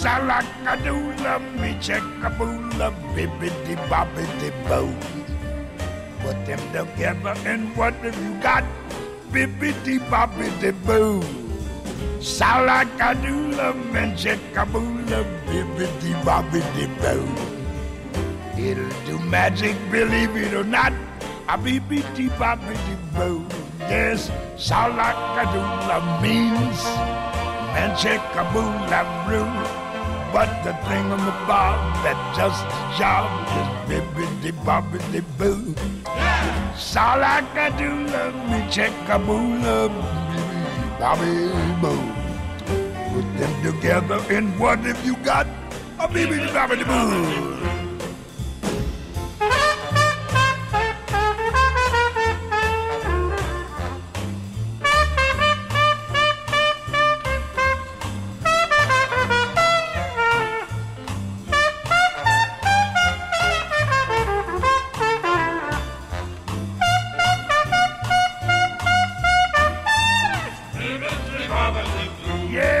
Salakadoola, me check a boola, bibbidi bobbidi boo. Put them together and what have you got? Bibbidi bobbidi boo. Salakadoola, me check a boola, bibbidi bobbidi boo. It'll do magic, believe it or not. A bibbidi bobbidi boo. Yes, Salakadoola means Manchekaboola brew. But the thing the bob that just job is bibbidi bobbidi boo. Yeah. Salakadoola, me check checkaboola, bibbidi bobby boo. Put them together and what have you got? A bibbidi bobbidi boo. Yeah.